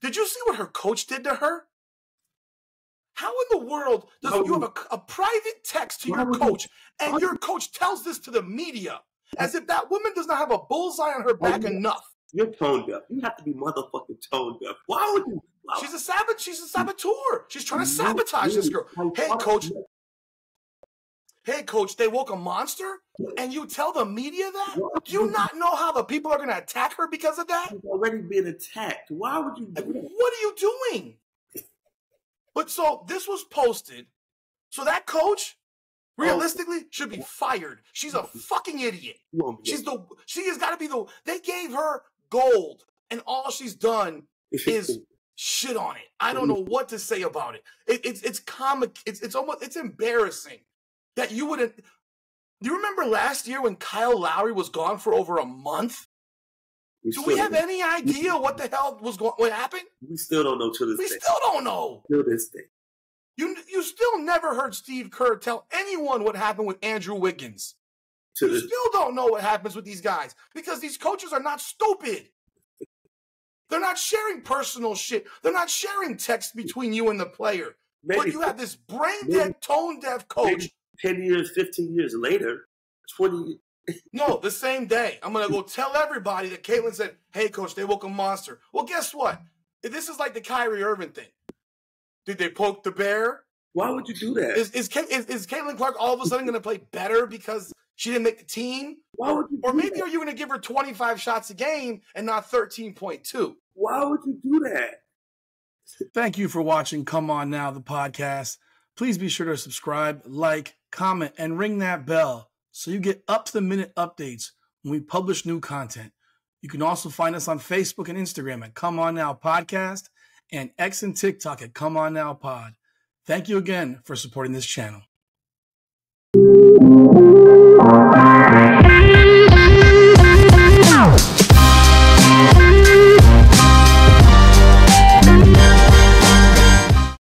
Did you see what her coach did to her? How in the world does How you have a, a private text to your coach and your coach tells this to the media as if that woman does not have a bullseye on her back would- enough? You're tone deaf. You have to be motherfucking tone deaf. Why would you? Why She's a sabot. She's a saboteur. She's trying to sabotage this girl. Hey, coach. Hey, coach. They woke a monster, and you tell the media that. Do you not know how the people are going to attack her because of that? She's already being attacked. Why would you do that? What are you doing? But so this was posted. So that coach, oh. realistically, should be fired. She's a fucking idiot. You won't be She's the. She has got to be the. They gave her gold, and all she's done is shit on it. I don't mm-hmm. know what to say about it. it it's it's comic. It's it's almost it's embarrassing that you wouldn't. Do you remember last year when Kyle Lowry was gone for over a month? We Do we have any idea what the hell was going? What happened? we still don't know to this We day. still don't know. Till this day. You you still never heard Steve Kerr tell anyone what happened with Andrew Wiggins. To You this still don't know what happens with these guys because these coaches are not stupid. They're not sharing personal shit. They're not sharing text between you and the player. maybe, but you have this brain dead, tone deaf coach. maybe 10 years, 15 years later, 20 No, the same day. I'm gonna go tell everybody that Caitlin said, "Hey, coach, they woke a monster." Well, guess what? This is like the Kyrie Irving thing. Did they poke the bear? Why would you do that? Is is, is, is Caitlin Clark all of a sudden gonna play better because she didn't make the team? Why would you Or do maybe that? are you gonna give her 25 shots a game and not 13.2? Why would you do that? Thank you for watching Come On Now, the podcast. Please be sure to subscribe, like, comment, and ring that bell so you get up to the minute updates when we publish new content. You can also find us on Facebook and Instagram at Come On Now Podcast and X and TikTok at Come On Now Pod. Thank you again for supporting this channel.